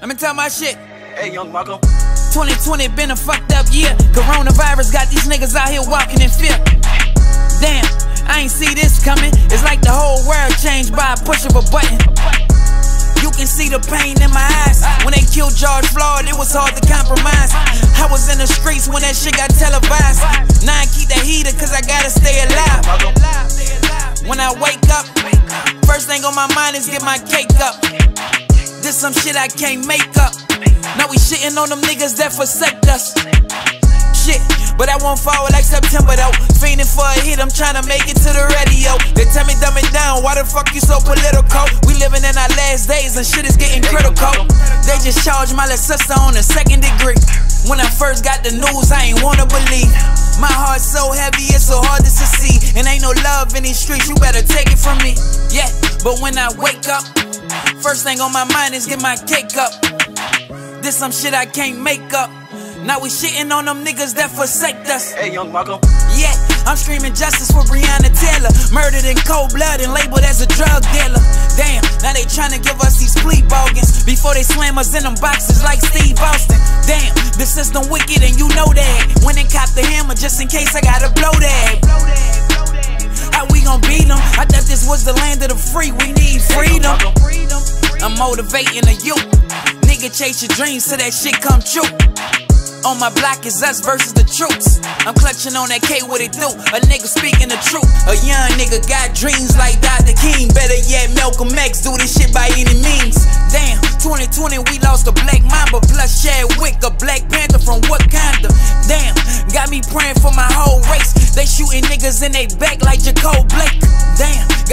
Let me tell my shit. Hey, young Malcolm. 2020 been a fucked up year. Coronavirus got these niggas out here walking in fear. Damn, I ain't see this coming. It's like the whole world changed by a push of a button. You can see the pain in my eyes. When they killed George Floyd, it was hard to compromise. I was in the streets when that shit got televised. Now I keep the heater cause I gotta stay alive. When I wake up, first thing on my mind is get my cake up. Some shit I can't make up. Now we shitting on them niggas that forsake us. Shit, but I won't fall like September though. Fiending for a hit, I'm trying to make it to the radio. They tell me dumb it down, why the fuck you so political? We living in our last days and shit is getting critical. They just charged my little sister on a second degree. When I first got the news, I ain't wanna believe. My heart's so heavy, it's so hard to see. And ain't no love in these streets, you better take it from me. Yeah, but when I wake up, First thing on my mind is get my cake up. This some shit I can't make up. Now we shitting on them niggas that forsake us. Hey, young Malcolm. Yeah, I'm screaming justice for Breonna Taylor. Murdered in cold blood and labeled as a drug dealer. Damn, now they trying to give us these plea bargains before they slam us in them boxes like Steve Austin. Damn, the system wicked and you know that. When they cop the hammer just in case I gotta blow that. How we gon' beat them? I was the land of the free. We need freedom. I'm motivating the youth. Nigga, chase your dreams till that shit come true. On my block is us versus the troops. I'm clutching on that K, what it do? A nigga speaking the truth. A young nigga got dreams like Dr. King. Better yet, Malcolm X do this shit by any means. Damn, 2020 we lost a black mamba plus Chadwick, a black panther from Wakanda. Damn, got me praying for my whole race. They shooting niggas in they back like Jacob Blake.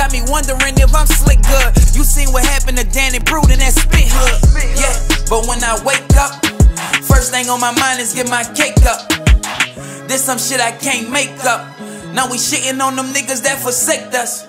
Got me wondering if I'm slick good. You seen what happened to Danny Prude in that spit hood. Yeah, but when I wake up, first thing on my mind is get my cake up. This some shit I can't make up. Now we shitting on them niggas that forsake us.